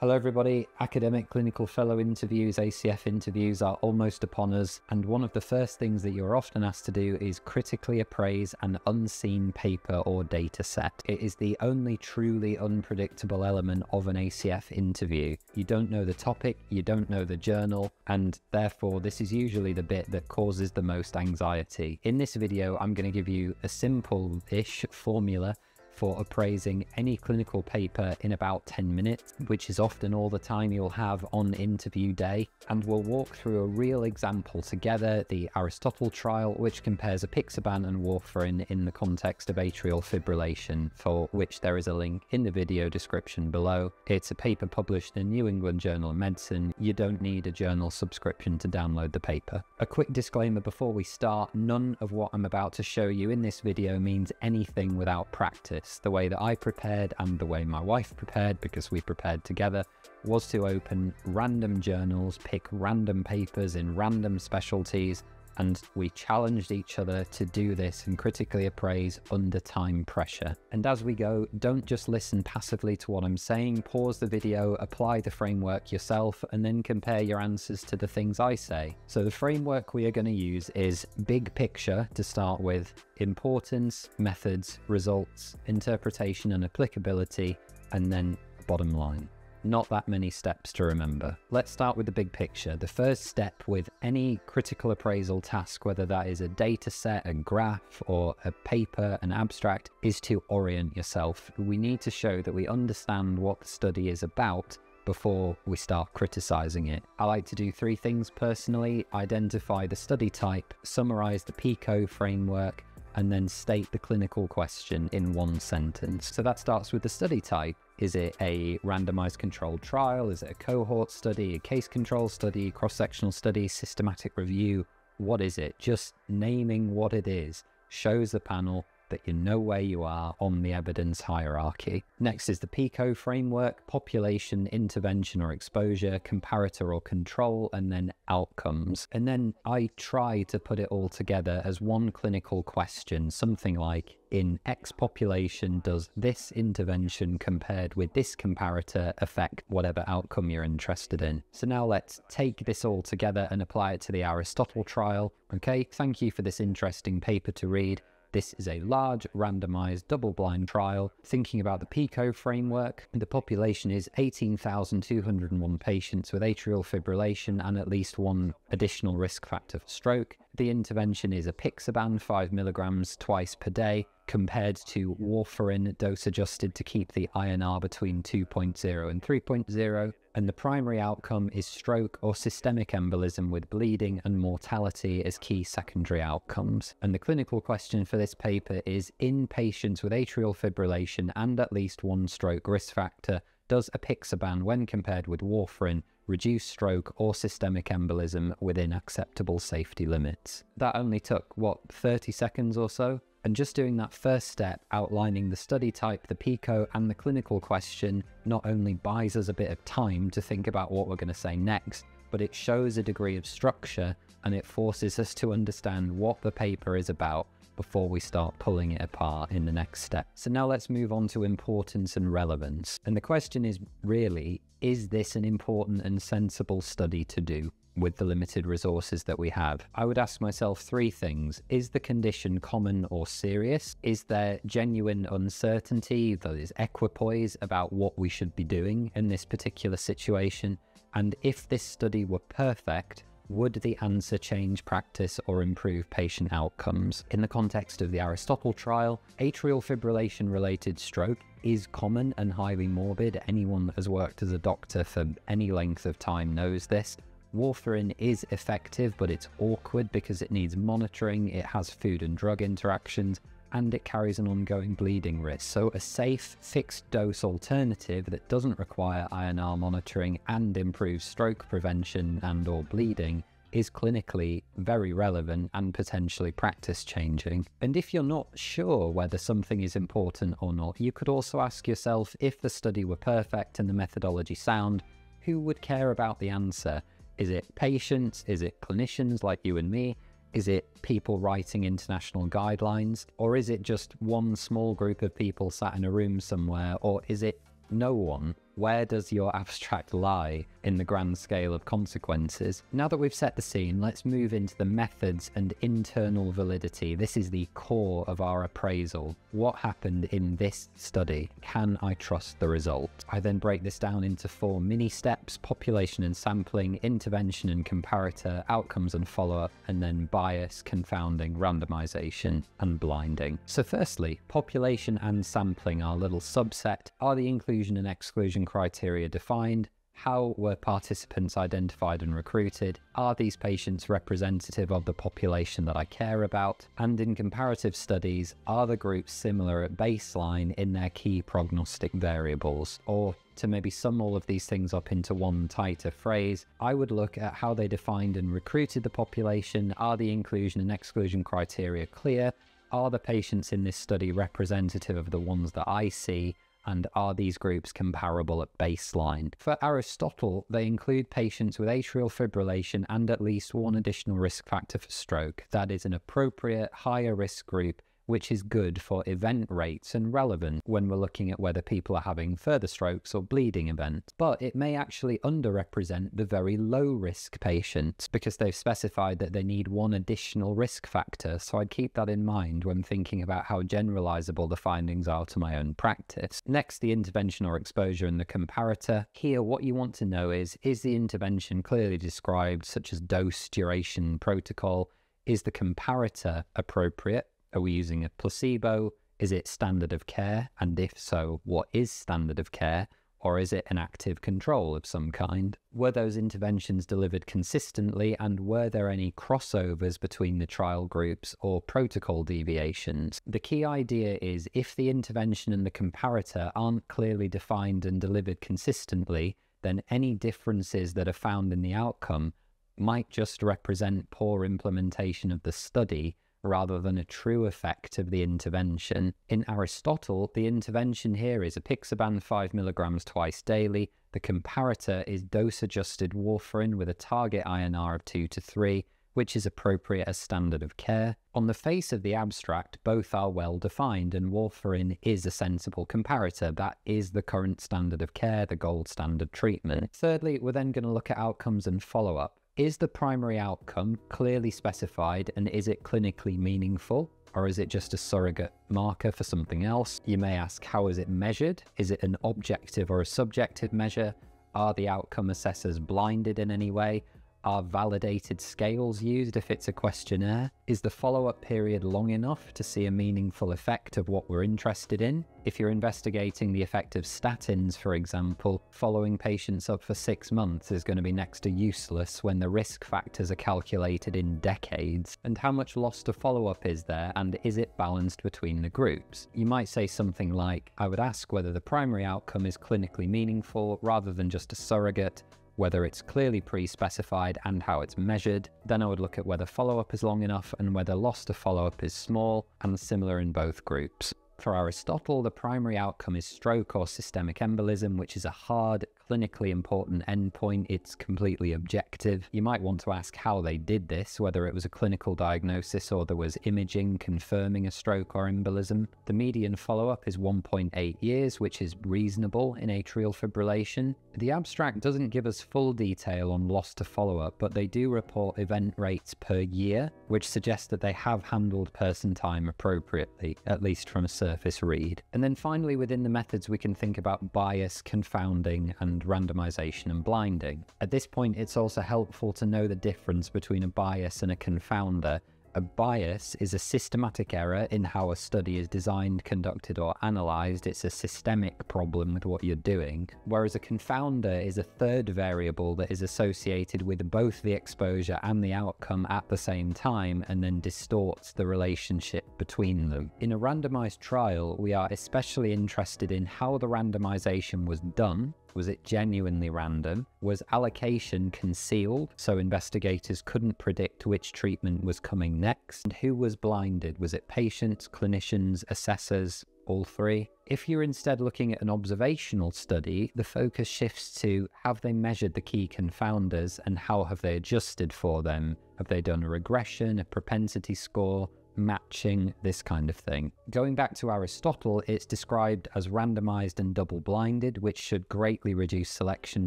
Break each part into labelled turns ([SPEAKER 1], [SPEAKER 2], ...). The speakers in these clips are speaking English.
[SPEAKER 1] Hello, everybody. Academic clinical fellow interviews, ACF interviews are almost upon us, and one of the first things that you're often asked to do is critically appraise an unseen paper or data set. It is the only truly unpredictable element of an ACF interview. You don't know the topic, you don't know the journal, and therefore, this is usually the bit that causes the most anxiety. In this video, I'm going to give you a simple ish formula for appraising any clinical paper in about 10 minutes, which is often all the time you'll have on interview day. And we'll walk through a real example together, the Aristotle trial, which compares apixaban and warfarin in the context of atrial fibrillation, for which there is a link in the video description below. It's a paper published in the New England Journal of Medicine. You don't need a journal subscription to download the paper. A quick disclaimer before we start, none of what I'm about to show you in this video means anything without practice the way that I prepared and the way my wife prepared, because we prepared together, was to open random journals, pick random papers in random specialties, and we challenged each other to do this and critically appraise under time pressure. And as we go, don't just listen passively to what I'm saying, pause the video, apply the framework yourself, and then compare your answers to the things I say. So the framework we are going to use is big picture to start with, importance, methods, results, interpretation and applicability, and then bottom line. Not that many steps to remember. Let's start with the big picture. The first step with any critical appraisal task, whether that is a data set, a graph, or a paper, an abstract, is to orient yourself. We need to show that we understand what the study is about before we start criticizing it. I like to do three things personally identify the study type, summarize the PICO framework, and then state the clinical question in one sentence. So that starts with the study type. Is it a randomized controlled trial? Is it a cohort study, a case control study, cross sectional study, systematic review? What is it? Just naming what it is shows the panel that you know where you are on the evidence hierarchy. Next is the PICO framework, population, intervention or exposure, comparator or control, and then outcomes. And then I try to put it all together as one clinical question, something like in X population, does this intervention compared with this comparator affect whatever outcome you're interested in? So now let's take this all together and apply it to the Aristotle trial. Okay, thank you for this interesting paper to read. This is a large randomized double-blind trial thinking about the PICO framework. The population is 18,201 patients with atrial fibrillation and at least one additional risk factor for stroke. The intervention is apixaban 5 milligrams twice per day compared to warfarin dose adjusted to keep the INR between 2.0 and 3.0 and the primary outcome is stroke or systemic embolism with bleeding and mortality as key secondary outcomes. And the clinical question for this paper is in patients with atrial fibrillation and at least one stroke risk factor, does apixaban, when compared with warfarin, reduce stroke or systemic embolism within acceptable safety limits? That only took, what, 30 seconds or so? And just doing that first step, outlining the study type, the PICO, and the clinical question, not only buys us a bit of time to think about what we're going to say next, but it shows a degree of structure and it forces us to understand what the paper is about before we start pulling it apart in the next step. So now let's move on to importance and relevance. And the question is really, is this an important and sensible study to do? With the limited resources that we have. I would ask myself three things. Is the condition common or serious? Is there genuine uncertainty, that is equipoise, about what we should be doing in this particular situation? And if this study were perfect, would the answer change practice or improve patient outcomes? In the context of the Aristotle trial, atrial fibrillation related stroke is common and highly morbid. Anyone that has worked as a doctor for any length of time knows this. Warfarin is effective, but it's awkward because it needs monitoring, it has food and drug interactions, and it carries an ongoing bleeding risk. So a safe fixed dose alternative that doesn't require INR monitoring and improves stroke prevention and or bleeding is clinically very relevant and potentially practice changing. And if you're not sure whether something is important or not, you could also ask yourself if the study were perfect and the methodology sound, who would care about the answer? Is it patients? Is it clinicians like you and me? Is it people writing international guidelines? Or is it just one small group of people sat in a room somewhere? Or is it no one? Where does your abstract lie in the grand scale of consequences? Now that we've set the scene, let's move into the methods and internal validity. This is the core of our appraisal. What happened in this study? Can I trust the result? I then break this down into four mini steps population and sampling, intervention and comparator, outcomes and follow up, and then bias, confounding, randomization, and blinding. So, firstly, population and sampling a little subset. Are the inclusion and exclusion criteria defined? How were participants identified and recruited? Are these patients representative of the population that I care about? And in comparative studies, are the groups similar at baseline in their key prognostic variables? Or to maybe sum all of these things up into one tighter phrase, I would look at how they defined and recruited the population. Are the inclusion and exclusion criteria clear? Are the patients in this study representative of the ones that I see? And are these groups comparable at baseline? For Aristotle, they include patients with atrial fibrillation and at least one additional risk factor for stroke. That is an appropriate higher risk group which is good for event rates and relevant when we're looking at whether people are having further strokes or bleeding events. But it may actually underrepresent the very low risk patients because they've specified that they need one additional risk factor. So I'd keep that in mind when thinking about how generalizable the findings are to my own practice. Next, the intervention or exposure and the comparator. Here, what you want to know is is the intervention clearly described, such as dose, duration, protocol? Is the comparator appropriate? Are we using a placebo? Is it standard of care? And if so, what is standard of care? Or is it an active control of some kind? Were those interventions delivered consistently and were there any crossovers between the trial groups or protocol deviations? The key idea is if the intervention and the comparator aren't clearly defined and delivered consistently, then any differences that are found in the outcome might just represent poor implementation of the study rather than a true effect of the intervention. In Aristotle, the intervention here is apixaban 5 milligrams twice daily. The comparator is dose adjusted warfarin with a target INR of 2 to 3, which is appropriate as standard of care. On the face of the abstract, both are well defined, and warfarin is a sensible comparator. That is the current standard of care, the gold standard treatment. Thirdly, we're then going to look at outcomes and follow up. Is the primary outcome clearly specified and is it clinically meaningful? Or is it just a surrogate marker for something else? You may ask, how is it measured? Is it an objective or a subjective measure? Are the outcome assessors blinded in any way? Are validated scales used if it's a questionnaire? Is the follow up period long enough to see a meaningful effect of what we're interested in? If you're investigating the effect of statins, for example, following patients up for six months is going to be next to useless when the risk factors are calculated in decades. And how much loss to follow up is there, and is it balanced between the groups? You might say something like, I would ask whether the primary outcome is clinically meaningful rather than just a surrogate, whether it's clearly pre-specified and how it's measured. Then I would look at whether follow-up is long enough and whether loss to follow-up is small and similar in both groups. For Aristotle, the primary outcome is stroke or systemic embolism, which is a hard, clinically important endpoint. It's completely objective. You might want to ask how they did this, whether it was a clinical diagnosis or there was imaging confirming a stroke or embolism. The median follow up is 1.8 years, which is reasonable in atrial fibrillation. The abstract doesn't give us full detail on loss to follow up, but they do report event rates per year, which suggests that they have handled person time appropriately, at least from a surface read. And then finally, within the methods, we can think about bias, confounding, and randomization and blinding. At this point, it's also helpful to know the difference between a bias and a confounder a bias is a systematic error in how a study is designed, conducted, or analysed. It's a systemic problem with what you're doing. Whereas a confounder is a third variable that is associated with both the exposure and the outcome at the same time and then distorts the relationship between them. In a randomized trial, we are especially interested in how the randomization was done, was it genuinely random? Was allocation concealed so investigators couldn't predict which treatment was coming next? And who was blinded? Was it patients, clinicians, assessors? all three. If you're instead looking at an observational study, the focus shifts to have they measured the key confounders and how have they adjusted for them? Have they done a regression, a propensity score, matching, this kind of thing. Going back to Aristotle, it's described as randomized and double blinded, which should greatly reduce selection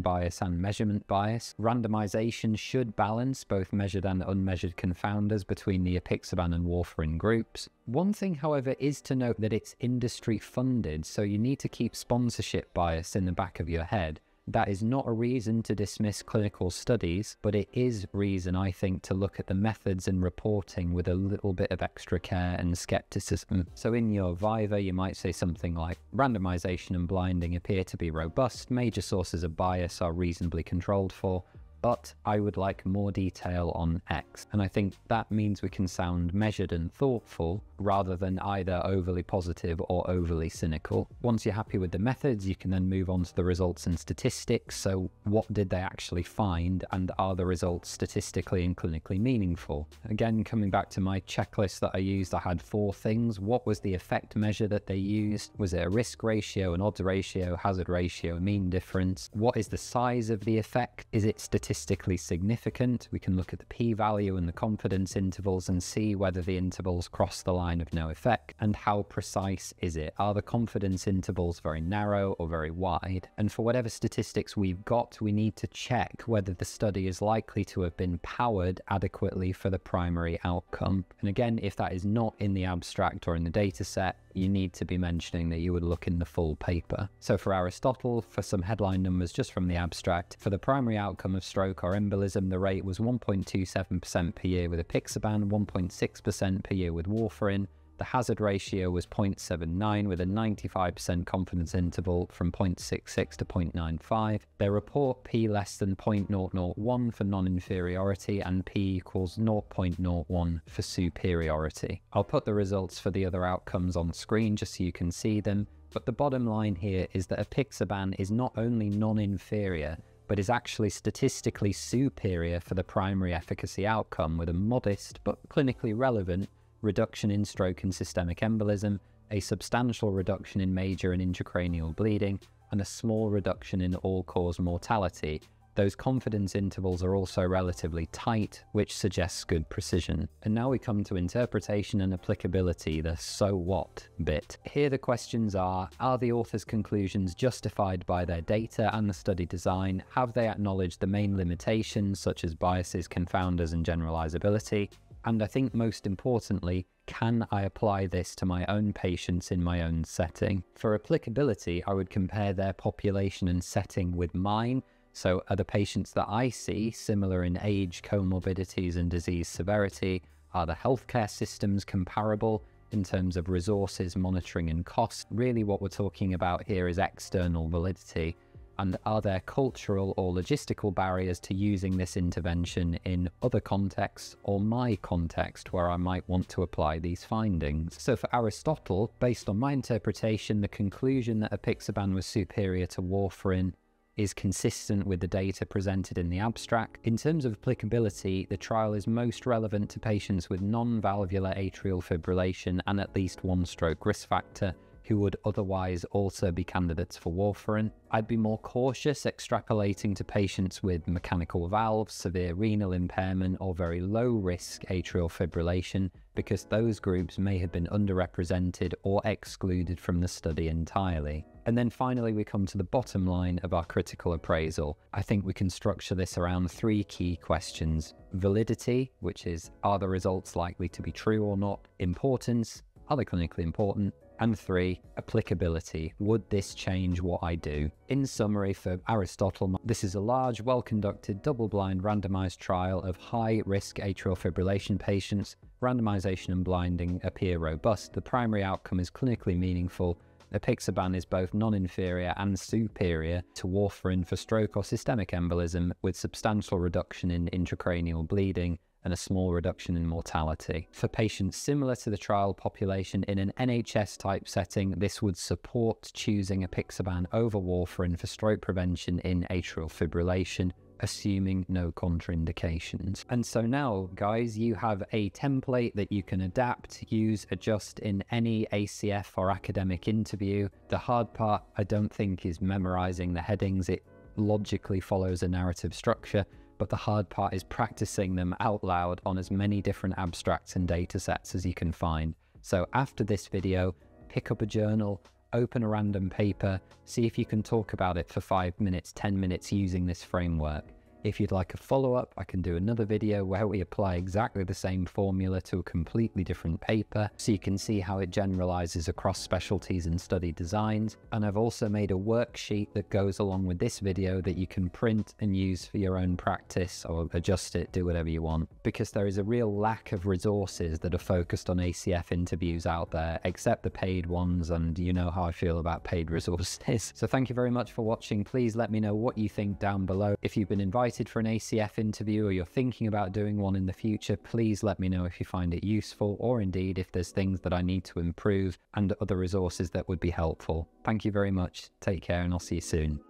[SPEAKER 1] bias and measurement bias. Randomization should balance both measured and unmeasured confounders between the apixaban and warfarin groups. One thing, however, is to note that it's industry funded, so you need to keep sponsorship bias in the back of your head. That is not a reason to dismiss clinical studies, but it is reason, I think, to look at the methods and reporting with a little bit of extra care and skepticism. So in your Viva, you might say something like, randomization and blinding appear to be robust, major sources of bias are reasonably controlled for, but I would like more detail on X. And I think that means we can sound measured and thoughtful rather than either overly positive or overly cynical. Once you're happy with the methods, you can then move on to the results and statistics. So, what did they actually find, and are the results statistically and clinically meaningful? Again, coming back to my checklist that I used, I had four things. What was the effect measure that they used? Was it a risk ratio, an odds ratio, hazard ratio, mean difference? What is the size of the effect? Is it statistically significant? We can look at the p value and the confidence intervals and see whether the intervals cross the line line of no effect? And how precise is it? Are the confidence intervals very narrow or very wide? And for whatever statistics we've got, we need to check whether the study is likely to have been powered adequately for the primary outcome. And again, if that is not in the abstract or in the data set, you need to be mentioning that you would look in the full paper. So for Aristotle, for some headline numbers just from the abstract, for the primary outcome of stroke or embolism, the rate was 1.27% per year with apixaban, 1.6% per year with warfarin, the hazard ratio was 0.79 with a 95% confidence interval from 0.66 to 0.95. They report p less than 0.001 for non-inferiority and p equals 0.01 for superiority. I'll put the results for the other outcomes on screen just so you can see them. But the bottom line here is that apixaban is not only non-inferior, but is actually statistically superior for the primary efficacy outcome with a modest but clinically relevant reduction in stroke and systemic embolism, a substantial reduction in major and intracranial bleeding, and a small reduction in all-cause mortality. Those confidence intervals are also relatively tight, which suggests good precision. And now we come to interpretation and applicability, the so what bit. Here the questions are, are the author's conclusions justified by their data and the study design? Have they acknowledged the main limitations such as biases, confounders and generalizability? And I think most importantly, can I apply this to my own patients in my own setting? For applicability, I would compare their population and setting with mine. So, are the patients that I see similar in age, comorbidities, and disease severity? Are the healthcare systems comparable in terms of resources, monitoring, and cost? Really, what we're talking about here is external validity. And are there cultural or logistical barriers to using this intervention in other contexts or my context where I might want to apply these findings? So for Aristotle, based on my interpretation, the conclusion that apixaban was superior to warfarin is consistent with the data presented in the abstract. In terms of applicability, the trial is most relevant to patients with non-valvular atrial fibrillation and at least one stroke risk factor who would otherwise also be candidates for warfarin. I'd be more cautious extrapolating to patients with mechanical valves, severe renal impairment, or very low risk atrial fibrillation, because those groups may have been underrepresented or excluded from the study entirely. And then finally, we come to the bottom line of our critical appraisal. I think we can structure this around three key questions validity, which is are the results likely to be true or not? Importance, are they clinically important? And three, applicability. Would this change what I do? In summary, for Aristotle, this is a large, well conducted, double blind, randomized trial of high risk atrial fibrillation patients. Randomization and blinding appear robust. The primary outcome is clinically meaningful. Apixaban is both non inferior and superior to warfarin for stroke or systemic embolism, with substantial reduction in intracranial bleeding and a small reduction in mortality. For patients similar to the trial population in an NHS type setting, this would support choosing apixaban over warfarin for stroke prevention in atrial fibrillation assuming no contraindications. And so now, guys, you have a template that you can adapt, use, adjust in any ACF or academic interview. The hard part, I don't think, is memorizing the headings. It logically follows a narrative structure but the hard part is practicing them out loud on as many different abstracts and data sets as you can find. So after this video, pick up a journal, open a random paper, see if you can talk about it for five minutes, 10 minutes using this framework. If you'd like a follow-up, I can do another video where we apply exactly the same formula to a completely different paper, so you can see how it generalizes across specialties and study designs. And I've also made a worksheet that goes along with this video that you can print and use for your own practice or adjust it, do whatever you want. Because there is a real lack of resources that are focused on ACF interviews out there, except the paid ones, and you know how I feel about paid resources. So thank you very much for watching. Please let me know what you think down below. If you've been invited invited for an ACF interview or you're thinking about doing one in the future, please let me know if you find it useful or indeed if there's things that I need to improve and other resources that would be helpful. Thank you very much. Take care and I'll see you soon.